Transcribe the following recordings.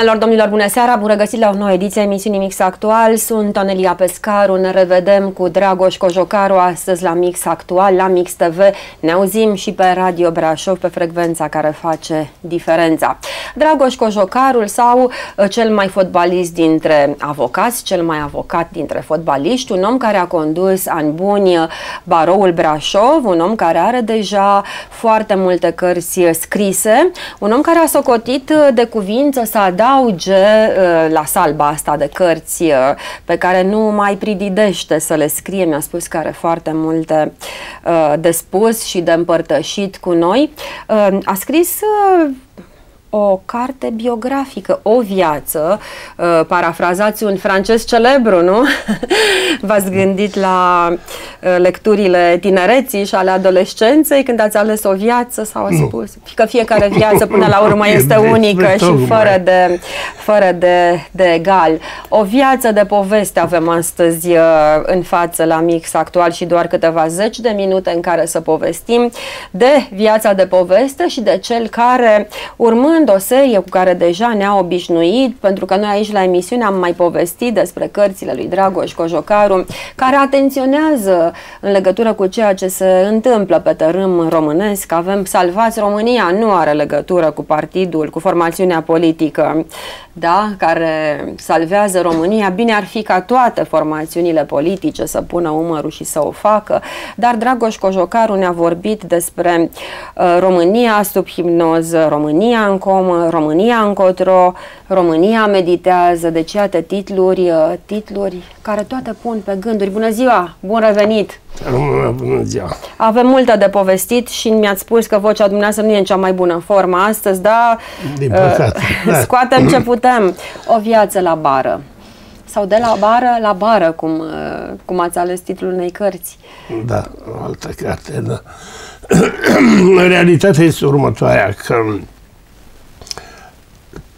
Doamnelor, domnilor, bună seara! Bun regăsit la o nouă ediție a emisiunii Mix Actual. Sunt Onelia Pescaru, ne revedem cu Dragoș Cojocaru astăzi la Mix Actual, la Mix TV. Ne auzim și pe Radio Brașov, pe frecvența care face diferența. Dragoș Cojocarul sau uh, cel mai fotbalist dintre avocați, cel mai avocat dintre fotbaliști, un om care a condus ani buni uh, baroul Brașov, un om care are deja foarte multe cărți scrise, un om care a socotit uh, de cuvință să adauge uh, la salba asta de cărți uh, pe care nu mai prididește să le scrie. Mi-a spus că are foarte multe uh, de spus și de împărtășit cu noi. A scris o carte biografică, o viață, uh, parafrazați un francez celebru, nu? V-ați gândit la uh, lecturile tinereții și ale adolescenței când ați ales o viață sau ați spus că fiecare viață până la urmă este unică și fără de, fără de, de egal. O viață de poveste avem astăzi uh, în față la Mix Actual și doar câteva zeci de minute în care să povestim de viața de poveste și de cel care urmând urmând o serie cu care deja ne-a obișnuit, pentru că noi aici la emisiune am mai povestit despre cărțile lui Dragoș Cojocaru, care atenționează în legătură cu ceea ce se întâmplă pe tărâm românesc. Avem Salvați România, nu are legătură cu partidul, cu formațiunea politică, da, care salvează România. Bine ar fi ca toate formațiunile politice să pună umărul și să o facă, dar Dragoș Cojocaru ne-a vorbit despre uh, România sub hipnoză, România în comă, România încotro, România meditează, deci iată titluri, uh, titluri care toate pun pe gânduri. Bună ziua, bun revenit! Bună ziua! Avem multe de povestit și mi-ați spus că vocea dumneavoastră nu e în cea mai bună formă astăzi, dar Din păcate, uh, da. scoatem ce putem. O viață la bară. Sau de la bară la bară, cum, uh, cum ați ales titlul unei cărți. Da, o altă carte, da. Realitatea este următoarea, că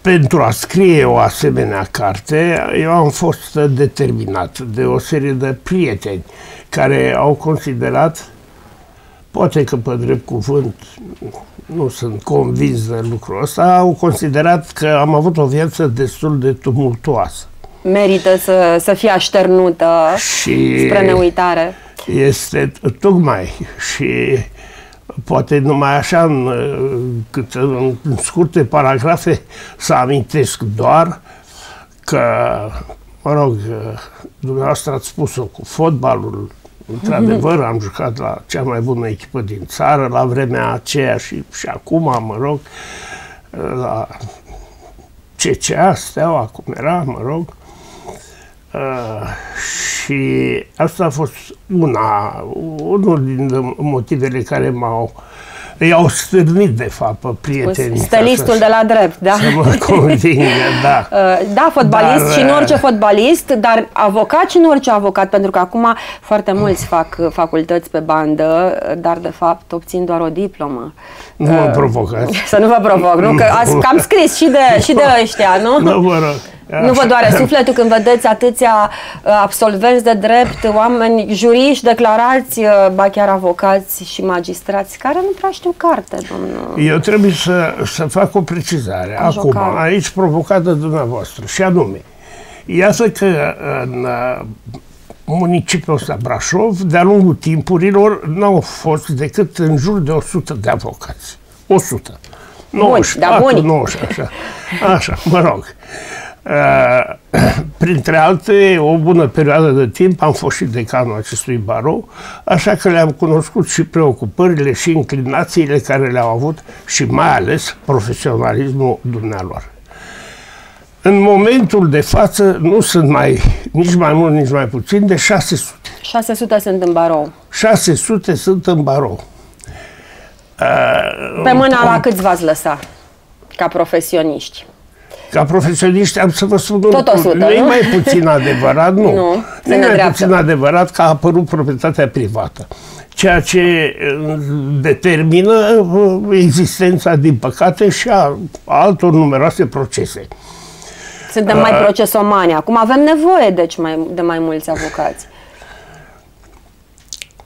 pentru a scrie o asemenea carte, eu am fost determinat de o serie de prieteni care au considerat, poate că pe drept cuvânt, nu sunt convins de lucrul ăsta, au considerat că am avut o viață destul de tumultuoasă. Merită să, să fie așternută și spre neuitare. Este tocmai și poate numai așa în, cât, în, în scurte paragrafe să amintesc doar că, mă rog, dumneavoastră ați spus-o cu fotbalul, într-adevăr am jucat la cea mai bună echipă din țară la vremea aceea și, și acum, mă rog, la CCA, Steaua, cum era, mă rog, Uh, și asta a fost una, unul din motivele care m-au i-au stârnit, de fapt, pe prietenii. Stelistul de la drept, da? Să mă convingă, da. Uh, da, fotbalist dar, și nu orice uh, fotbalist, dar avocat și nu orice avocat, pentru că acum foarte mulți fac facultăți pe bandă, dar de fapt obțin doar o diplomă. Nu mă provocați. Să nu vă provoc, nu? Că ați cam scris și de, și de ăștia, nu? Nu, vă rog. Nu vă doare sufletul când vedeți atâția uh, absolvenți de drept, oameni juriști, declarați, uh, ba chiar avocați și magistrați, care nu prea știu carte, domnul. Eu trebuie să, să fac o precizare. Acum, aici provocată dumneavoastră, și anume, iată că în uh, municipiul ăsta Brașov, de-a lungul timpurilor, n-au fost decât în jur de 100 de avocați. 100. Bun, 94, da, buni. 90, așa. Așa, mă rog. Uh, printre alte, o bună perioadă de timp am fost și decanul acestui barou, așa că le-am cunoscut și preocupările și inclinațiile care le-au avut și mai ales profesionalismul dumnealor. În momentul de față nu sunt mai, nici mai mult, nici mai puțin, de 600. 600 sunt în barou. 600 sunt în barou. Uh, Pe mâna la câți v-ați lăsa ca profesioniști? Ca profesioniști am să vă spun Tot 100, nu, nu e mai puțin adevărat, nu. Nu, nu e mai dreaptă. puțin adevărat că a apărut proprietatea privată. Ceea ce uh, determină uh, existența, din păcate, și a altor numeroase procese. Suntem mai uh, procesomani. Acum avem nevoie, deci, mai, de mai mulți avocați.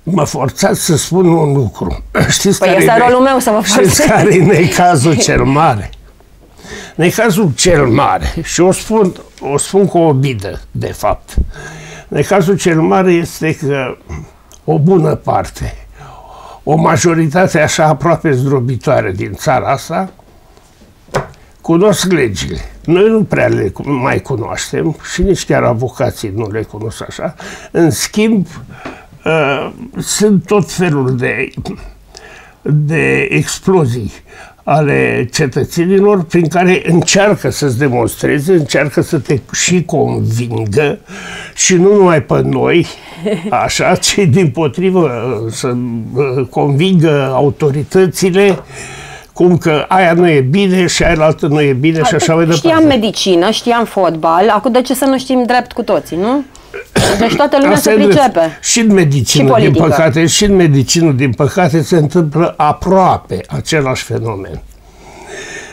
Mă forțați să spun un lucru. Știți păi care este rolul meu să vă forțez. Știți care e cazul cel mare? Necazul cel mare, și o spun, o spun cu o bidă, de fapt, necazul cel mare este că o bună parte, o majoritate așa aproape zdrobitoare din țara asta, cunosc legile. Noi nu prea le mai cunoaștem și nici chiar avocații nu le cunosc așa. În schimb, uh, sunt tot felul de, de explozii ale cetățenilor prin care încearcă să-ți demonstreze, încearcă să te și convingă și nu numai pe noi, așa, ci din potrivă să uh, convingă autoritățile cum că aia nu e bine și aia altă nu e bine și așa mai departe. Știam medicină, știam fotbal, acum de ce să nu știm drept cu toții, nu? Deci toată lumea Asta se pricepe. Și în medicină, și din păcate, și în medicină, din păcate, se întâmplă aproape același fenomen.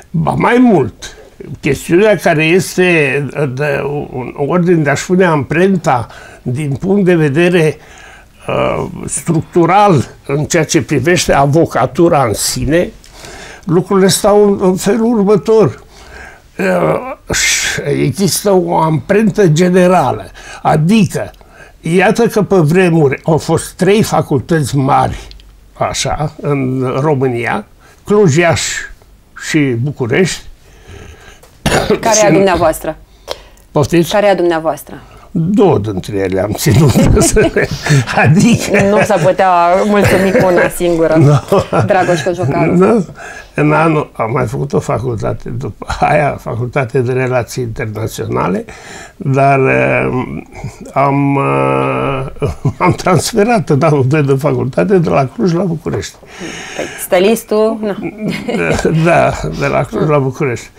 Ba mai mult, chestiunea care este de un ordine de a spune amprenta din punct de vedere uh, structural în ceea ce privește avocatura în sine, lucrurile stau în, în felul următor. Uh, există o amprentă generală, adică, iată că pe vremuri au fost trei facultăți mari, așa, în România, Cluj, Iași și București. Care e a dumneavoastră? Poftiți? Care e a dumneavoastră? Două dintre ele am ținut. adică... Nu s-a putea mulțumi cu una singură. No. Dragoș Cojocaru. No. În anul am mai făcut o facultate, după aia, facultate de relații internaționale, dar uh, am, uh, am transferat în anul de facultate de la Cluj la București. Păi, stălistul? No. Da, de la Cluj la București.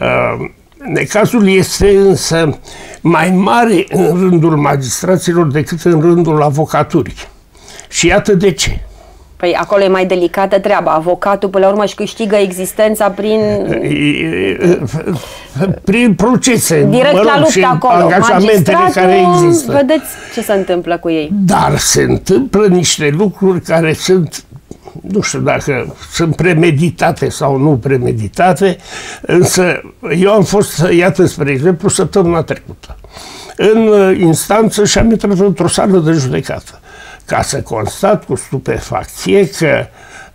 Uh, Necazul este însă mai mare în rândul magistraților decât în rândul avocaturii. Și iată de ce. Păi acolo e mai delicată treaba. Avocatul, până la urmă, își câștigă existența prin... Prin procese. Direct mă rog, la luptă acolo. Angajamentele care există. vedeți ce se întâmplă cu ei. Dar se întâmplă niște lucruri care sunt nu știu dacă sunt premeditate sau nu premeditate, însă eu am fost, iată, spre exemplu, săptămâna trecută, în uh, instanță și am intrat într-o sală de judecată ca să constat cu stupefacție că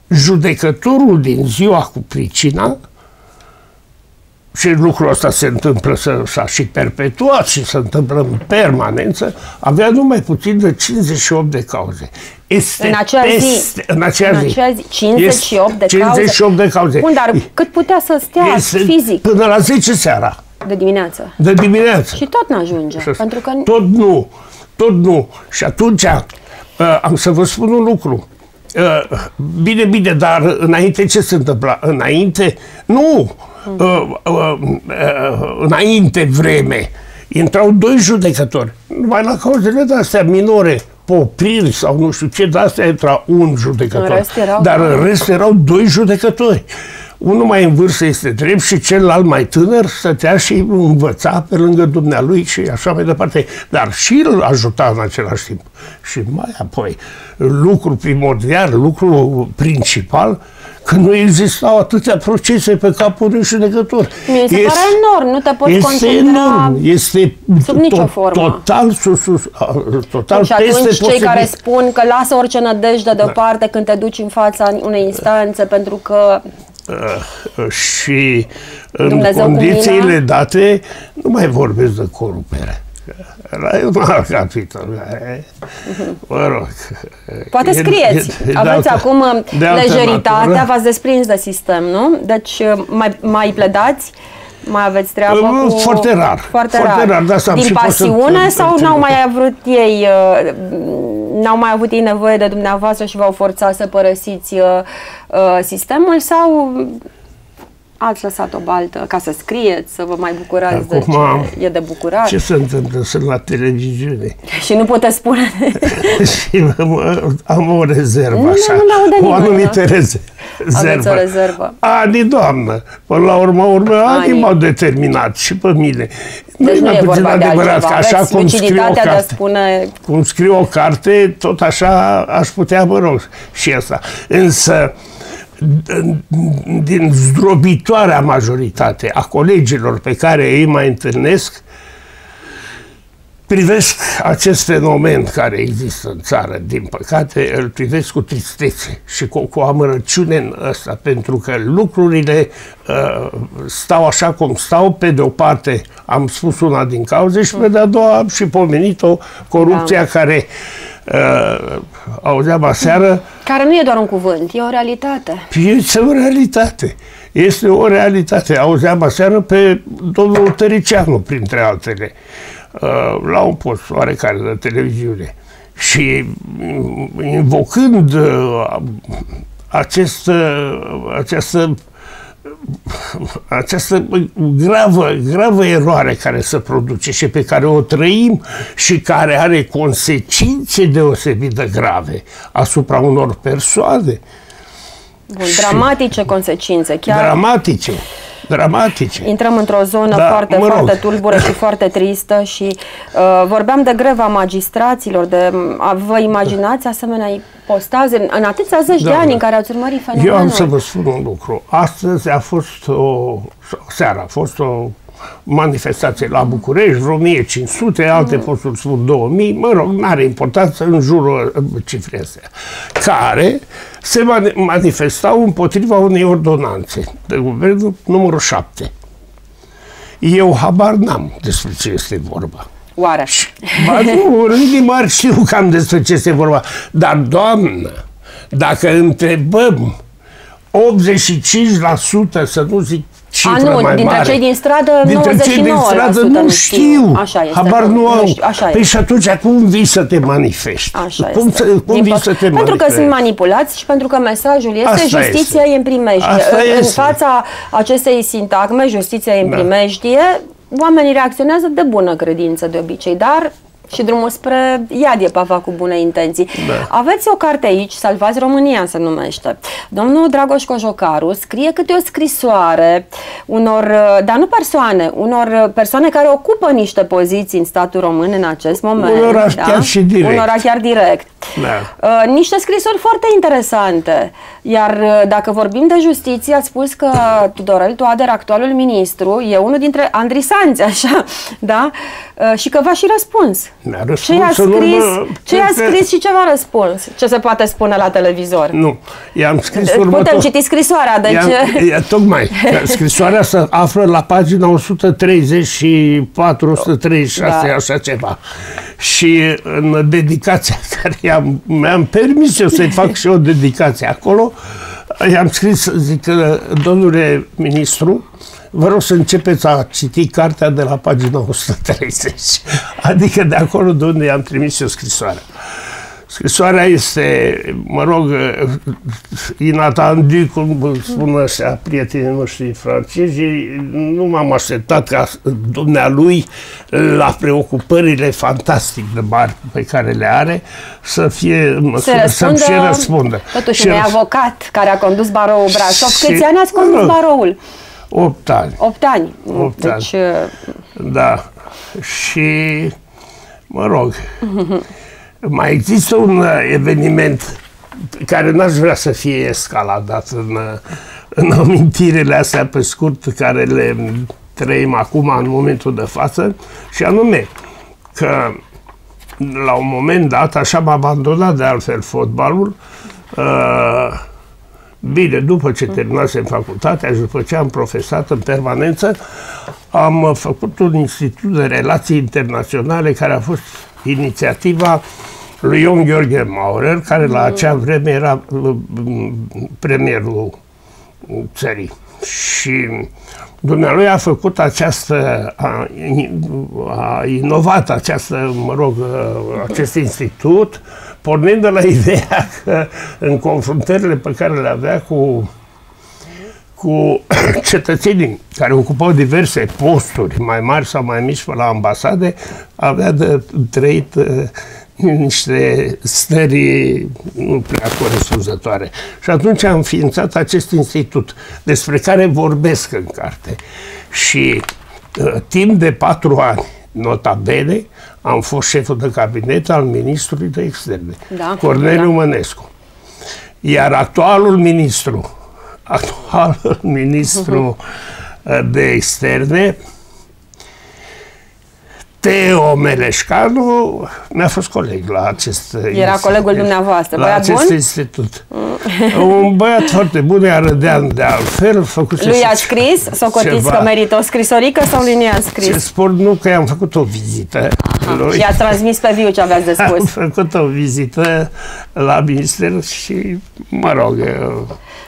judecătorul din ziua cu pricina și lucrul ăsta se întâmplă, s-a și perpetuat și se întâmplă în permanență, avea numai puțin de 58 de cauze. Este în acea peste, zi. În acea în acea zi. 58 de 58 cauze. de cauze. Bun, dar cât putea să stea este fizic? Până la 10 seara. De dimineață. De dimineață. Și tot n-ajunge. Și pentru că... Tot nu. Tot nu. Și atunci uh, am să vă spun un lucru. Uh, bine, bine, dar înainte ce se întâmpla? Înainte, nu, uh, uh, uh, înainte vreme, intrau doi judecători, numai la cauzele de-astea minore, popriri sau nu știu ce, de-astea intra un judecător. În erau... Dar în rest erau doi judecători. Unul mai în vârstă este drept și celălalt mai tânăr stătea și învăța pe lângă dumnealui și așa mai departe. Dar și îl ajuta în același timp. Și mai apoi, lucru primordial, lucru principal, că nu existau atâtea procese pe capul unui judecător. Mi se este, pare enorm, nu te poți este concentra enorm, este sub nicio formă. Total, sus, sus, total și atunci peste cei posibil. care spun că lasă orice nădejde deoparte da. când te duci în fața unei instanțe pentru că Uh, și în Dumnezeu condițiile date nu mai vorbesc de corupere. La un alt capitol. Mă rog. Poate scrieți. E, e, Aveți altă, acum lejeritatea, v-ați desprins de sistem, nu? Deci uh, mai, mai pledați mai aveți treabă cu... Foarte rar. Foarte, foarte rar. rar da, Din pasiune sau n-au mai avut ei uh, n-au mai avut ei nevoie de dumneavoastră și v-au forțat să părăsiți uh, uh, sistemul sau ați lăsat o baltă ca să scrieți, să vă mai bucurați Acum, de ce e de bucurat. Ce se întâmplă? Sunt la televiziune. Și nu puteți spune. și am o rezervă nu, așa. Nu, nu o anumită rezervă. Aveți o rezervă. Ani, doamnă. Până la urmă, urmă, ani m-au determinat și pe mine. Deci nu, nu e vorba de altceva. Că așa cum scriu, o carte, de spune... cum scriu o carte, tot așa aș putea, mă rog, și asta. Însă, din zdrobitoarea majoritate a colegilor pe care ei mai întâlnesc, privesc acest fenomen care există în țară, din păcate, îl privesc cu tristețe și cu, cu amărăciune în ăsta, pentru că lucrurile uh, stau așa cum stau, pe de o parte am spus una din cauze și pe de a doua am și pomenit-o corupția da. care uh, auzeam aseară. Care nu e doar un cuvânt, e o realitate. Este o realitate. Este o realitate. Auzeam aseară pe domnul Tăricianu, printre altele. Uh, Uh, la un post oarecare de televiziune. Și mm, invocând uh, acest, uh, această această gravă, gravă eroare care se produce și pe care o trăim și care are consecințe deosebit de grave asupra unor persoane. Bun, dramatice consecințe, chiar. Dramatice dramatice. Intrăm într-o zonă da, foarte, mă rog. foarte tulbură și foarte tristă și uh, vorbeam de greva magistraților, de a, vă imaginați asemenea postaze în, în atâția zeci da, de ani da. în care ați urmărit fenomenul? Eu am să vă spun un lucru. Astăzi a fost o, seara, a fost o manifestație la București, vreo 1500, alte mm. posturi spun 2000, mă rog, nu are importanță în jurul cifrei astea, care se manifestau împotriva unei ordonanțe de guvernul numărul 7. Eu habar n-am despre ce este vorba. Oareș? Ba nu, rândii mari știu cam despre ce este vorba. Dar, doamnă, dacă întrebăm 85%, să nu zic cifră A, nu, mai dintre mare. cei din stradă, dintre 99% cei din stradă nu știu. Așa este. Habar nu au. Știu, așa păi și atunci cum vii să te manifesti? Așa cum, este. Să, cum vii să te Pentru manifesti? că sunt manipulați și pentru că mesajul este Asta justiția este. e în primejdie. Asta în este. fața acestei sintagme, justiția e în da. primejdie, oamenii reacționează de bună credință de obicei, dar și drumul spre iad e pava cu bune intenții. Da. Aveți o carte aici, Salvați România se numește. Domnul Dragoș Cojocaru scrie câte o scrisoare unor, dar nu persoane, unor persoane care ocupă niște poziții în statul român în acest moment. Unora da? chiar și direct. Unora chiar direct. Da. Uh, niște scrisori foarte interesante. Iar uh, dacă vorbim de justiție, ați spus că Tudorel Toader, actualul ministru, e unul dintre andrisanți, așa, da? Uh, și că v-a și răspuns. Mi-a răspuns ce i-a scris, ce i-a scris și ce v-a răspuns? Ce se poate spune la televizor? Nu, i-am scris deci următor. Putem citi scrisoarea, deci... I-am, tocmai, scrisoarea se află la pagina 134, 136, da. așa ceva. Și în dedicația care am, mi-am permis eu să-i fac și o dedicație acolo, i-am scris, zic, domnule ministru, vă rog să începeți a citi cartea de la pagina 130, adică de acolo de unde i-am trimis eu scrisoarea. Scrisoarea este, mă rog, inattendu, cum spun așa prietenii noștri francezi, nu m-am așteptat ca dumnealui, la preocupările fantastic de mari pe care le are, să fie măsură, să și răspundă. Totuși, un avocat care a condus baroul Brașov, câți ani ați condus baroul? 8 ani. 8 ani. 8 deci, ani. Uh, da. Și, mă rog, mai există un uh, eveniment care n-aș vrea să fie escaladat în, uh, în amintirile astea pe scurt care le trăim acum în momentul de față și anume că la un moment dat, așa am abandonat de altfel fotbalul, uh, Bine, după ce terminasem facultatea și după ce am profesat în permanență, am făcut un institut de relații internaționale care a fost inițiativa lui Ion Gheorghe Maurer, care la acea vreme era uh, premierul țării. Și dumnealui a făcut această, a, a inovat această, mă rog, uh, acest institut, pornind de la ideea că în confruntările pe care le avea cu, cu cetățenii care ocupau diverse posturi, mai mari sau mai mici pe la ambasade, avea de trăit uh, niște stări nu prea corespunzătoare. Și atunci am înființat acest institut despre care vorbesc în carte. Și uh, timp de patru ani, nota bene, am fost șeful de cabinet al ministrului de externe, da, Corneliu da. Mănescu. Iar actualul ministru actual ministru uh-huh. de externe, Teo Meleșcanu mi-a fost coleg la acest Era institut, colegul dumneavoastră, la acest bun? institut. Un băiat foarte bun, iar râdeam de altfel. Lui a scris? Socotiți ceva. că merită o scrisorică sau lui nu i-a scris? Ce spun, nu, că i-am făcut o vizită. Lui. Și a transmis pe viu ce aveați de spus. Am făcut o vizită la minister și, mă rog,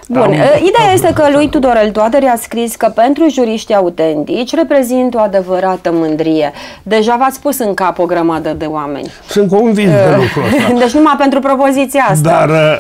Bun, am... ideea este că lui Tudorel Toader a scris că pentru juriști autentici reprezintă o adevărată mândrie. Deja v-ați pus în cap o grămadă de oameni. Sunt convins de lucrul ăsta. Deci numai pentru propoziția asta. Dar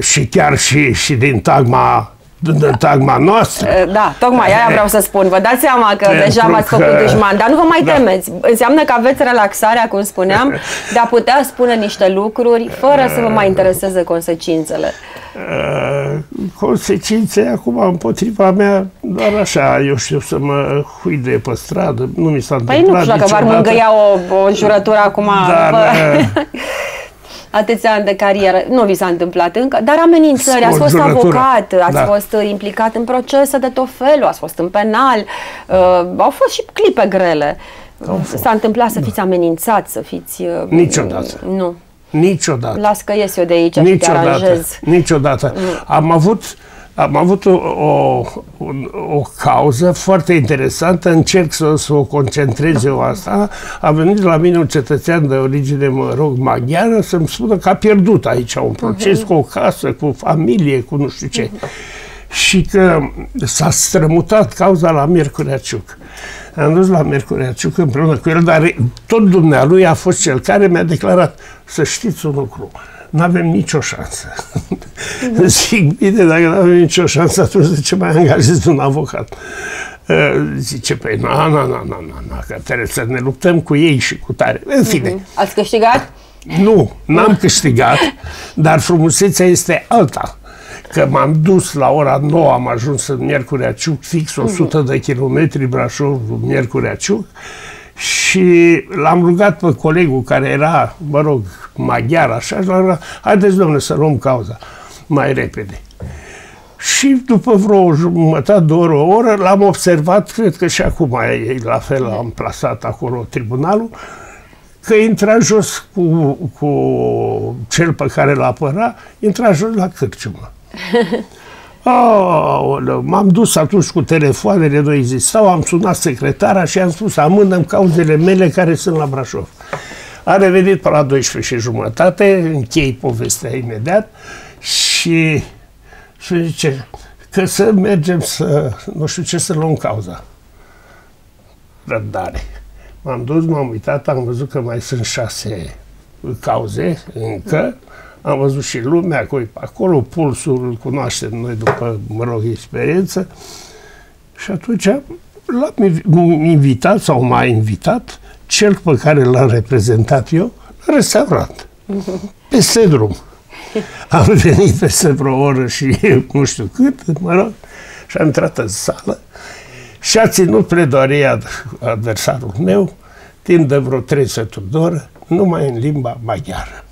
și chiar și, și din tagma din tagma noastră. Da, tocmai aia vreau să spun. Vă dați seama că Pentru deja v-ați făcut că... dușman, dar nu vă mai da. temeți. Înseamnă că aveți relaxarea, cum spuneam, de a putea spune niște lucruri fără să vă mai intereseze consecințele. Uh, consecințe acum împotriva mea, doar așa, eu știu să mă huide pe stradă, nu mi s-a păi întâmplat Păi nu știu dacă v-ar mângâia o, o jurătură acum. Dar, bă. atâția ani de carieră. Nu vi s-a întâmplat încă, dar amenințări, ați fost jurătură. avocat, ați da. fost implicat în procese de tot felul, ați fost în penal, uh, au fost și clipe grele. S-a întâmplat să fiți da. amenințat, să fiți... Uh, Niciodată. Nu. Niciodată. Las că ies eu de aici Niciodată. și te aranjez. Niciodată. Mm. Am avut am avut o, o, o cauză foarte interesantă, încerc să, să o concentrez eu asta. A venit la mine un cetățean de origine, mă rog, maghiară să-mi spună că a pierdut aici un proces uh-huh. cu o casă, cu familie, cu nu știu ce. Uh-huh. Și că s-a strămutat cauza la Miercurea Ciuc. Am dus la Mercurea Ciuc împreună cu el, dar tot dumnealui a fost cel care mi-a declarat să știți un lucru, nu avem nicio șansă. Mm-hmm. Zic, bine, dacă nu avem nicio șansă, atunci de ce mai angajezi un avocat? Uh, zice, păi, na, na, na, na, na, na, că trebuie să ne luptăm cu ei și cu tare. În fine. Mm-hmm. Ați câștigat? Nu, n-am câștigat, dar frumusețea este alta că m-am dus la ora 9, am ajuns în Miercurea Ciuc, fix 100 de kilometri Brașov, Miercurea Ciuc, și l-am rugat pe colegul care era, mă rog, maghiar, așa, și l-am rugat, haideți, domnule, să luăm cauza mai repede. Și după vreo jumătate de oră, o oră, l-am observat, cred că și acum e la fel, am plasat acolo tribunalul, că intra jos cu, cu cel pe care l apăra, intra jos la cârciumă. Oh, m-am dus atunci cu telefoanele, nu existau, am sunat secretara și am spus amânăm cauzele mele care sunt la Brașov. A revenit pe la 12 și jumătate, închei povestea imediat și, și zice că să mergem să, nu știu ce, să luăm cauza. Răbdare. M-am dus, m-am uitat, am văzut că mai sunt șase cauze încă am văzut și lumea cu acolo, pulsul îl cunoaștem noi după, mă rog, experiență. Și atunci l-am invitat sau m-a invitat cel pe care l-am reprezentat eu la restaurant, peste drum. Am venit peste vreo oră și nu știu cât, mă rog, și am intrat în sală și a ținut pledoaria adversarul meu timp de vreo trei sături de oră, numai în limba maghiară.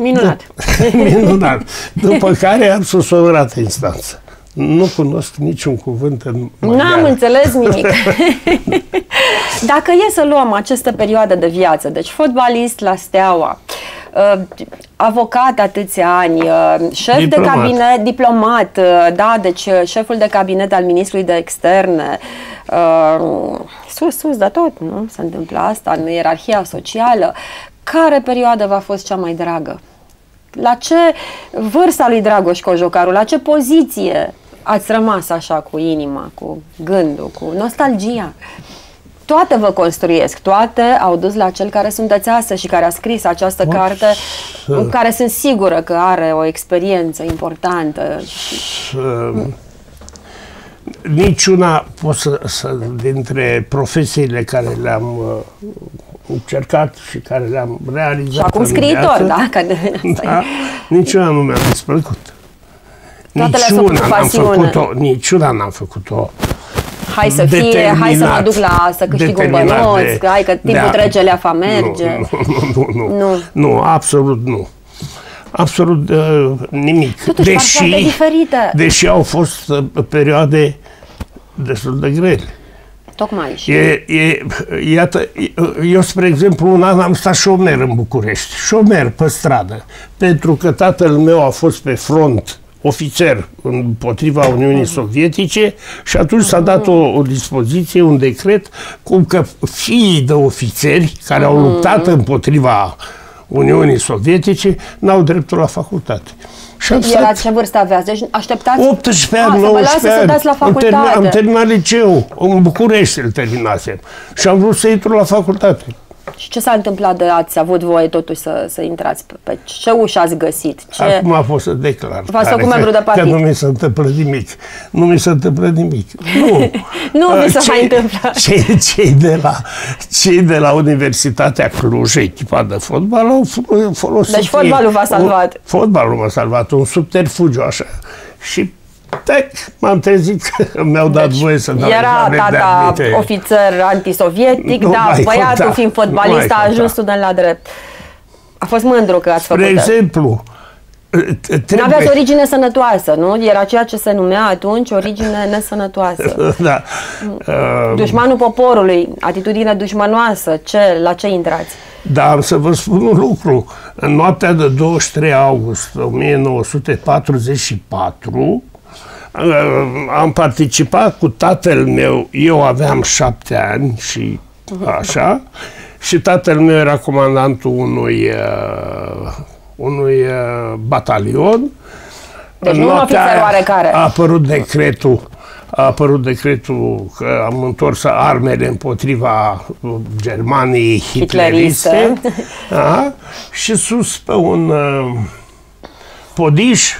Minunat. Minunat. După care am susținut instanță. Nu cunosc niciun cuvânt în maghiară. N-am înțeles nimic. Dacă e să luăm această perioadă de viață, deci fotbalist la Steaua, uh, avocat atâția ani, uh, șef diplomat. de cabinet, diplomat, uh, da, deci șeful de cabinet al ministrului de externe, sus, sus de tot, nu? Se întâmplă asta în ierarhia socială. Care perioadă v-a fost cea mai dragă? La ce vârsta lui Dragoș Cojocaru, la ce poziție ați rămas așa cu inima, cu gândul, cu nostalgia? Toate vă construiesc, toate au dus la cel care sunteți astăzi și care a scris această Pot carte, să... în care sunt sigură că are o experiență importantă. Să... Niciuna pot să, să, dintre profesiile care le-am uh, încercat și care le-am realizat. Și acum scriitor, da? Că da niciuna nu mi-a displăcut. Niciuna n-am făcut-o, niciuna n-am făcut-o hai să fie, hai să mă duc la să câștig un bănuț, de, hai că timpul de, trece, leafa merge. Nu, nu, nu, nu, nu, nu, absolut nu. absolut uh, nimic. Totuși, deși, diferite. deși au fost uh, perioade destul de grele. Tocmai. E, e, iată, eu, spre exemplu, un an am stat șomer în București, șomer pe stradă, pentru că tatăl meu a fost pe front ofițer împotriva Uniunii Sovietice și atunci s-a dat o, o dispoziție, un decret, cum că fiii de ofițeri care au luptat împotriva Uniunii Sovietice n-au dreptul la facultate. Și am Era ce vârstă aveați? Deci așteptați... 18 ani, 19 ani. Să dați la facultate. Am, terminat, am terminat liceu, în București îl terminasem. Și am vrut să intru la facultate. Și ce s-a întâmplat de ați avut voie totuși să, să intrați pe, pe ce ușă ați găsit? Ce... Acum a fost să declar. V-ați făcut membru de partid. Că nu mi se întâmplă nimic. Nu mi se întâmplă nimic. Nu. nu mi se mai întâmplă. Cei, cei, de la, cei de la Universitatea Cluj, echipa de fotbal, au folosit... Deci fotbalul v-a salvat. Un, fotbalul m-a salvat, un subterfugiu așa. Și Tac, m-am trezit că mi-au dat deci, voie să dau Era tata ofițer antisovietic, dar băiatul conta. fiind fotbalist a ajuns student la drept. A fost mândru că ați făcut. De exemplu, Trebuie... Nu aveați origine sănătoasă, nu? Era ceea ce se numea atunci origine nesănătoasă. da. Dușmanul poporului, atitudine dușmanoasă, ce, la ce intrați? Da, am să vă spun un lucru. În noaptea de 23 august 1944, am participat cu tatăl meu, eu aveam șapte ani și așa, și tatăl meu era comandantul unui, uh, unui uh, batalion. Deci nu un ofițer oarecare. A apărut decretul a apărut decretul că am întors armele împotriva Germaniei hitleriste și sus pe un uh, podiș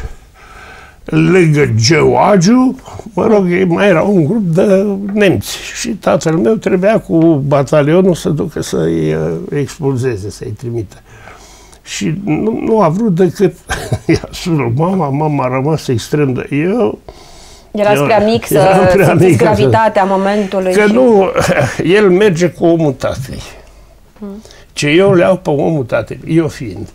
lângă Geoagiu, mă rog, mai era un grup de nemți și tatăl meu trebuia cu batalionul să ducă să-i uh, expulzeze, să-i trimită. Și nu, nu a vrut decât i-a sunat mama, mama a rămas extrem de... Eu Erați prea mic să prea mic, gravitatea momentului. Că și... nu, el merge cu omul tatăl. Hmm. Ce eu le iau pe omul tatăl, eu fiind.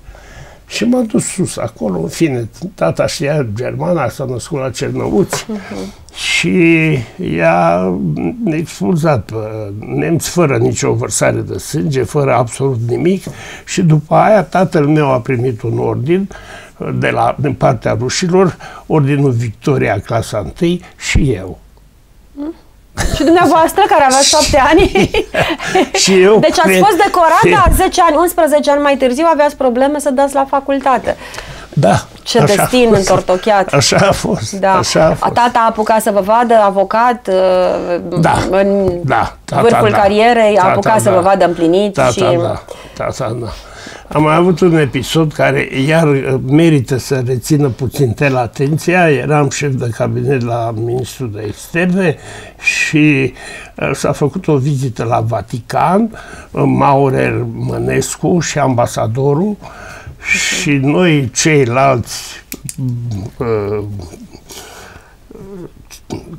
Și m-am dus sus, acolo, în fine, tata știa germana, s-a născut la Cernăuți uh-huh. și i-a expulzat pe nemți fără nicio vărsare de sânge, fără absolut nimic și după aia tatăl meu a primit un ordin de la, din partea rușilor, ordinul Victoria, clasa 1 și eu. Și dumneavoastră, care aveați 7 ani? și eu deci ați fost decorat, dar 10 ani, 11 ani mai târziu aveați probleme să dați la facultate. Da. Ce destin fost. întortocheat. Așa a fost. Da. Așa a fost. Tata a apucat să vă vadă avocat uh, da. în da. Tata, vârful da. carierei, a apucat da. să vă vadă împlinit. Tata, și... da. Tata, da. Am mai avut un episod care iar uh, merită să rețină puțin tel atenția. Eram șef de cabinet la Ministrul de Externe și uh, s-a făcut o vizită la Vatican, uh, Maurer Mănescu și ambasadorul și noi ceilalți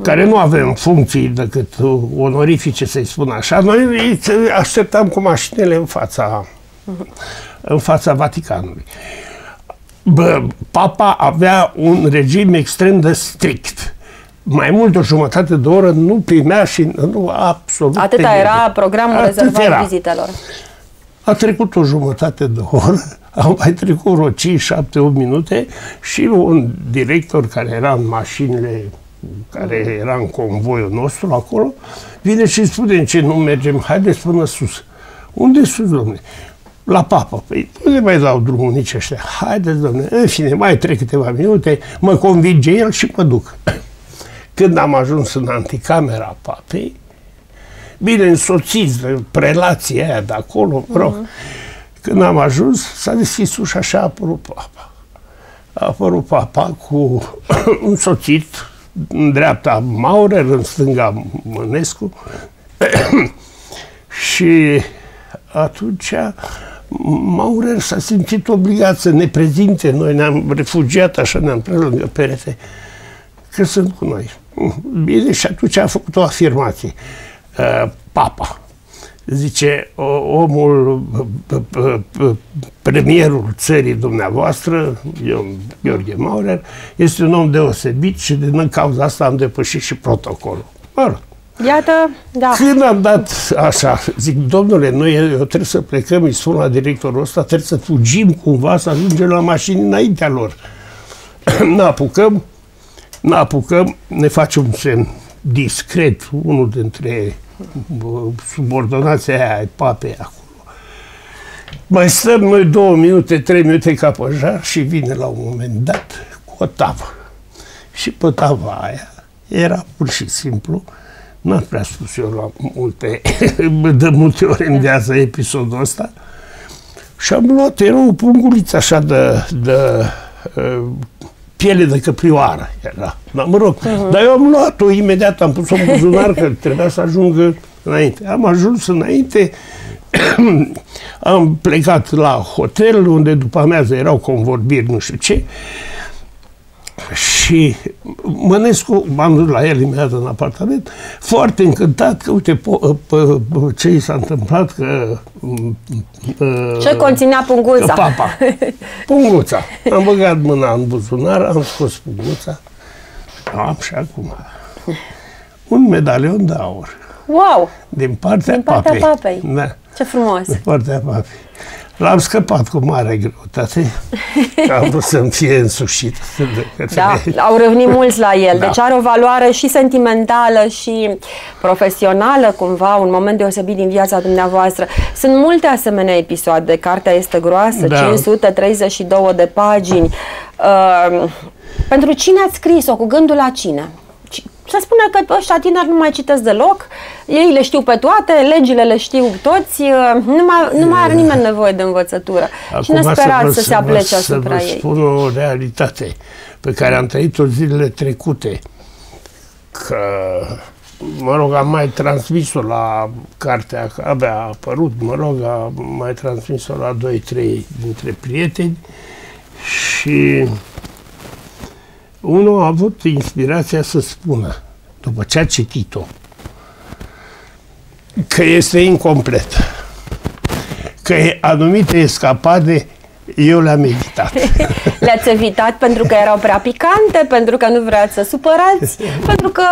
care nu avem funcții decât onorifice, să-i spun așa, noi așteptam cu mașinile în fața în fața Vaticanului. Bă, papa avea un regim extrem de strict. Mai mult de o jumătate de oră nu primea și nu absolut. Atâta era programul Atât rezervat era. vizitelor. A trecut o jumătate de oră, au mai trecut vreo 5, 7, 8 minute și un director care era în mașinile care era în convoiul nostru acolo, vine și spune în ce nu mergem, haideți până sus. Unde sus, domnule? La papă. Păi nu le mai dau drumul nici ăștia. Haideți, domnule, în fine, mai trec câteva minute, mă convinge el și mă duc. Când am ajuns în anticamera papei, bine însoțiți de prelația aia de acolo, mă rog, uh-huh. când am ajuns, s-a deschis ușa și a apărut papa. A apărut papa cu însoțit, în dreapta Maurer, în stânga Mănescu, și atunci Maurer s-a simțit obligat să ne prezinte. Noi ne-am refugiat, așa ne-am prea lângă perete, că sunt cu noi. Bine, și atunci a făcut o afirmație. Uh, papa. zice, omul, premierul țării dumneavoastră, eu, Gheorghe Maurer, este un om deosebit și din cauza asta am depășit și protocolul. Mă rog. Iată, da. Când am dat așa, zic, domnule, noi eu trebuie să plecăm, îi spun la directorul ăsta, trebuie să fugim cumva, să ajungem la mașini înaintea lor. ne apucăm, ne apucăm, ne facem un semn discret, unul dintre subordonația aia ai papei acolo. Mai stăm noi două minute, trei minute ca păjar și vine la un moment dat cu o tavă. Și pe tava aia era pur și simplu N-am prea spus eu la multe, de multe ori în viață episodul ăsta. Și am luat, era o punguliță așa de, de uh, piele de căprioară era. Dar mă rog, uh-huh. dar eu am luat-o imediat, am pus-o în buzunar, că trebuia să ajungă înainte. Am ajuns înainte, am plecat la hotel, unde după amiază erau convorbiri, nu știu ce, și Mănescu, m-am dus la el imediat în apartament, foarte încântat că, uite, po, po, po, ce i s-a întâmplat, că... Uh, ce conținea punguța? Papa. Punguța. Am băgat mâna în buzunar, am scos punguța, am și acum un medalion de aur. Wow! Din partea, din partea papei. papei. Da. Ce frumos! Din partea papei. L-am scăpat cu mare greutate, am vrut să-mi fie însușit. De da, au revenit mulți la el, da. deci are o valoare și sentimentală și profesională, cumva, un moment deosebit din viața dumneavoastră. Sunt multe asemenea episoade, cartea este groasă, da. 532 de pagini. Uh, pentru cine ați scris-o? Cu gândul la cine? Se spune că ăștia tineri nu mai citesc deloc, ei le știu pe toate, legile le știu toți, uh, nu mai, nu mai are nimeni nevoie de învățătură. Acum Cine sperați să, să se aplece asupra ei? Să vă spun o realitate pe care am trăit-o zilele trecute, că mă rog, am mai transmis-o la cartea, abia a apărut, mă rog, am mai transmis-o la 2-3 dintre prieteni și unul a avut inspirația să spună, după ce a citit-o, că este incomplet, că anumite escapade eu le-am evitat. Le-ați evitat pentru că erau prea picante, pentru că nu vreați să supărați, pentru că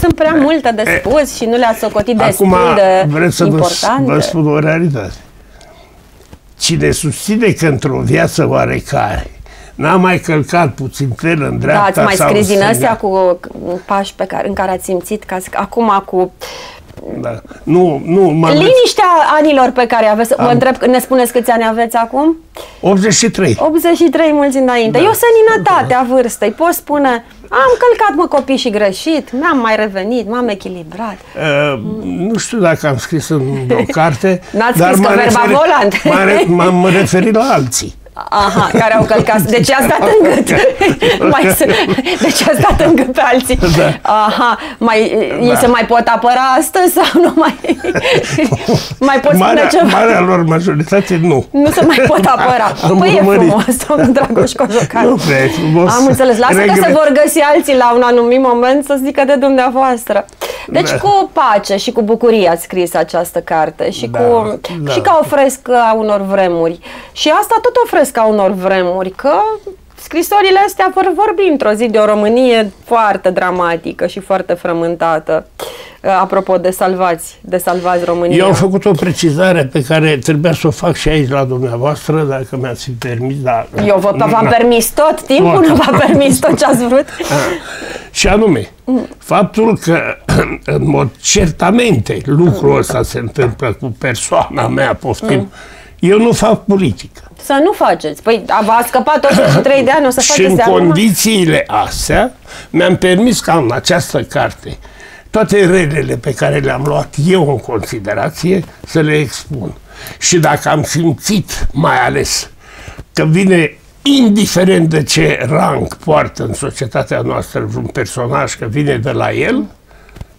sunt prea multe de spus și nu le-ați socotit destul Acum, de vreți să importante. Vă, vă spun o realitate. Cine susține că într-o viață oarecare N-am mai călcat puțin fel în dreapta Da, ați mai scris din astea cu pași pe care, în care ați simțit că acum cu da. Nu, nu, Liniștea anilor pe care aveți, Am... vă întreb, ne spuneți câți ani aveți acum? 83. 83 mulți înainte. Da. E o seninătate da. a vârstei. Poți spune, am călcat mă copii și greșit, mi-am mai revenit, m-am echilibrat. Uh, mm. Nu știu dacă am scris în o carte, N-ați dar scris că verba volant. M-am referit la alții. Aha, care au călcat. Deci a stat în gât. mai, deci a stat în gât pe alții. Da. Aha, mai, da. ei se mai pot apăra astăzi sau nu mai... mai pot marea, spune ceva? Marea lor majoritate nu. Nu se mai pot apăra. Am păi urmărit. e frumos, domnul Dragoș Cojocan. Nu prea e frumos. Am înțeles. Lasă Regret. că se vor găsi alții la un anumit moment să zică de dumneavoastră. Deci da. cu pace și cu bucurie ați scris această carte și, da, cu, da. și ca o frescă a unor vremuri. Și asta tot o frescă a unor vremuri, că scrisorile astea vor vorbi într-o zi de o Românie foarte dramatică și foarte frământată. Apropo de salvați, de salvați România. Eu am făcut o precizare pe care trebuia să o fac și aici la dumneavoastră, dacă mi-ați permis. Dar, Eu vă, v-am da. permis tot timpul, nu v-am permis tot ce ați vrut. Și anume, faptul că, în mod certamente, lucrul ăsta se întâmplă cu persoana mea, poftim, mm. Eu nu fac politică. Să nu faceți. Păi v-a scăpat 83 de ani, o să faceți Și în condițiile astea, mi-am permis ca în această carte toate relele pe care le-am luat eu în considerație să le expun. Și dacă am simțit, mai ales, că vine indiferent de ce rang poartă în societatea noastră vreun personaj că vine de la el,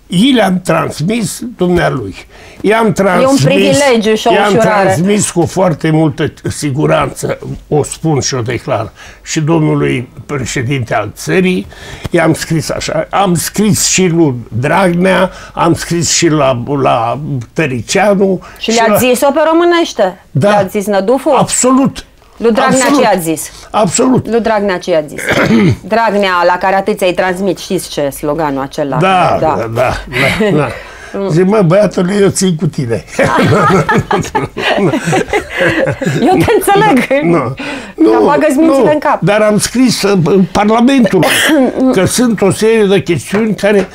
I le-am transmis dumnealui. I-am transmis, e un privilegiu și o i-am ușurare. transmis cu foarte multă siguranță, o spun și o declar, și domnului președinte al țării, i-am scris așa, am scris și lui Dragnea, am scris și la, la Tăricianu. Și le-ați la... zis-o pe românește? Da. Le-ați zis Nădufu? Absolut. Lui Dragnea Absolut. ce i-a zis? Absolut. Lui Dragnea ce i-a zis? Dragnea, la care atât ți-ai transmit, știți ce sloganul acela? Da, da, da, da, da. Zic, mă, băiatul, eu țin cu tine. Eu te înțeleg. Nu, Dar bagă-ți mințile nu, în cap. Dar am scris uh, în Parlamentul că sunt o serie de chestiuni care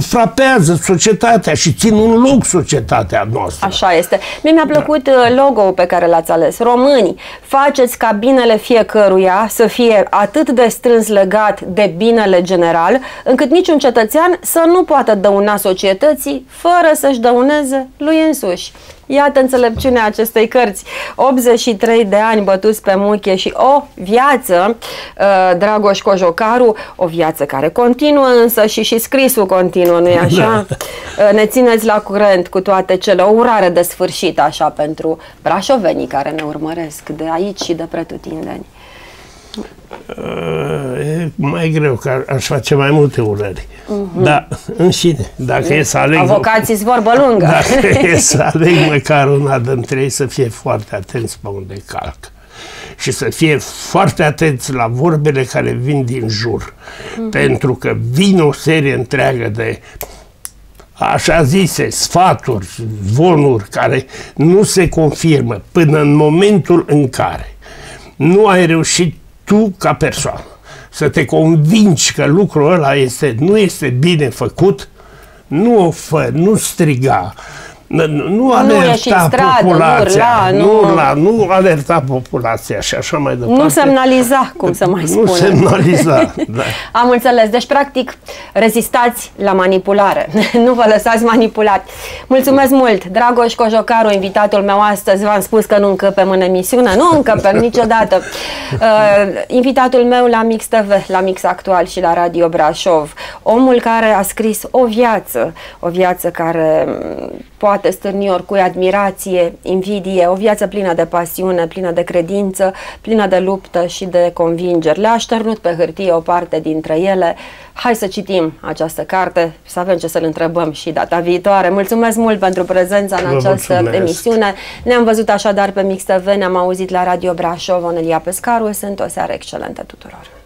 frapează societatea și țin un loc societatea noastră. Așa este. Mie mi-a plăcut da. logo-ul pe care l-ați ales. Românii, faceți ca binele fiecăruia să fie atât de strâns legat de binele general, încât niciun cetățean să nu poată dăuna societății fără să-și dăuneze lui însuși. Iată înțelepciunea acestei cărți. 83 de ani bătuți pe muche și o viață, uh, Dragoș Cojocaru, o viață care continuă însă și și scrisul continuă, nu-i așa? Uh, ne țineți la curent cu toate cele, o urare de sfârșit așa pentru brașovenii care ne urmăresc de aici și de pretutindeni. Uh, E mai greu, că aș face mai multe urări. Uh-huh. Dar, în fine, dacă e să aleg... Avocații vorbă lungă. Dacă e să aleg măcar una dintre ei, să fie foarte atenți pe unde calc. Și să fie foarte atenți la vorbele care vin din jur. Uh-huh. Pentru că vin o serie întreagă de așa zise, sfaturi, zvonuri care nu se confirmă până în momentul în care nu ai reușit tu ca persoană să te convingi că lucrul ăla este, nu este bine făcut, nu o fă, nu striga, nu, nu alerta ieși în stradă, nu populația, urla, nu, nu- urla, nu alerta populația și așa mai departe. Nu semnaliza, cum să mai Nu spunem. semnaliza, da. Am înțeles. Deci, practic, rezistați la manipulare. nu vă lăsați manipulați. Mulțumesc mult! Dragoș Cojocaru, invitatul meu astăzi, v-am spus că nu încăpem în emisiune. Nu încăpem niciodată. Uh, invitatul meu la Mix TV, la Mix Actual și la Radio Brașov. Omul care a scris o viață, o viață care mm, poate stârni oricui admirație, invidie, o viață plină de pasiune, plină de credință, plină de luptă și de convingeri. Le-a șternut pe hârtie o parte dintre ele. Hai să citim această carte, să avem ce să-l întrebăm și data viitoare. Mulțumesc mult pentru prezența în Vă această mulțumesc. emisiune. Ne-am văzut așadar pe Mix TV, ne-am auzit la Radio Brașov, Onelia Pescaru. Sunt o seară excelentă tuturor.